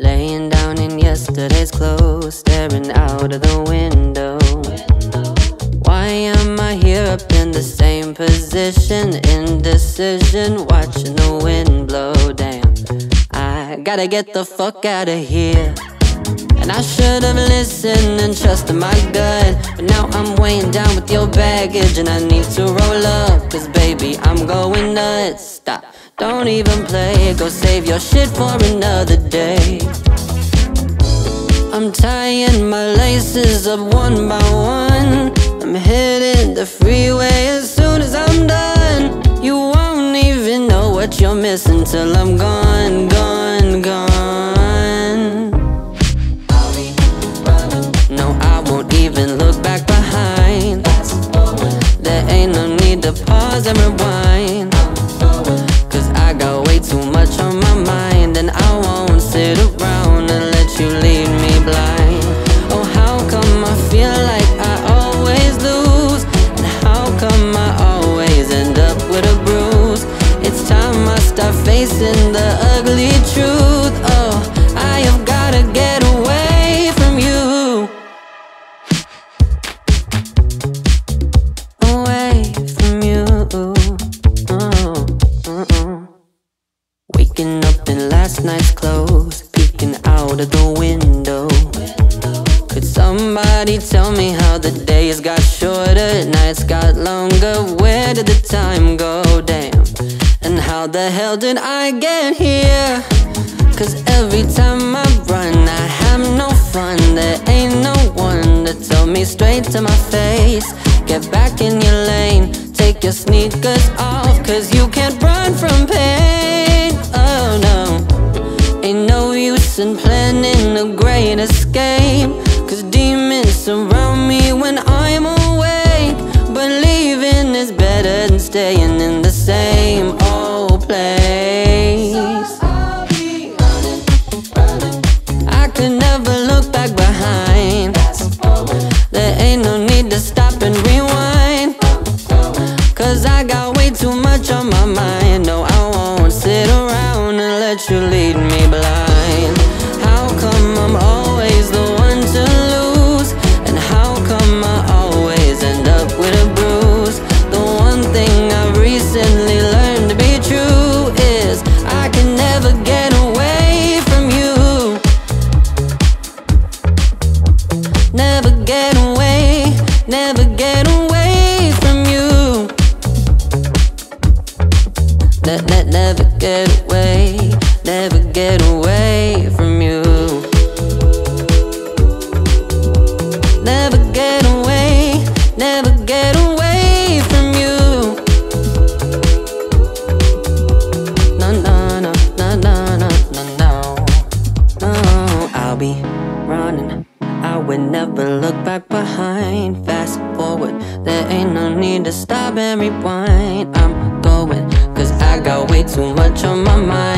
Laying down in yesterday's clothes, staring out of the window. Why am I here up in the same position? Indecision, watching the wind blow. Damn, I gotta get the fuck out of here. And I should've listened and trusted my gut But now I'm weighing down with your baggage And I need to roll up Cause baby, I'm going nuts Stop, don't even play Go save your shit for another day. I'm tying my laces up one by one. I'm hitting the freeway as soon as I'm done. You won't even know what you're missing Till I'm gone, gone, gone. No, I won't even look back behind. There ain't no need to pause and start facing the ugly truth Oh, I have gotta get away from you away from you. Oh, uh-uh. Waking up in last night's clothes, peeking out of the window. Could somebody tell me how the days got shorter, nights got longer? Where did the time go? The hell did I get here? Cause every time I run, I have no fun. There ain't no one to tell me straight to my face. Get back in your lane, take your sneakers off. Cause you can't run from pain. Oh no. Ain't no use in planning a great escape. Cause demons surround me when I'm awake. But leaving is better than staying in the same Never look back behind. There ain't no need to stop and rewind. Cause I got never get away from you. Never get away, never get away from you. No, no, no, no, no, no, no, no. No, I'll be running. I would never look back behind. Fast forward, there ain't no need to stop and rewind. I'm going, cause I got way too much on my mind.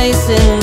facing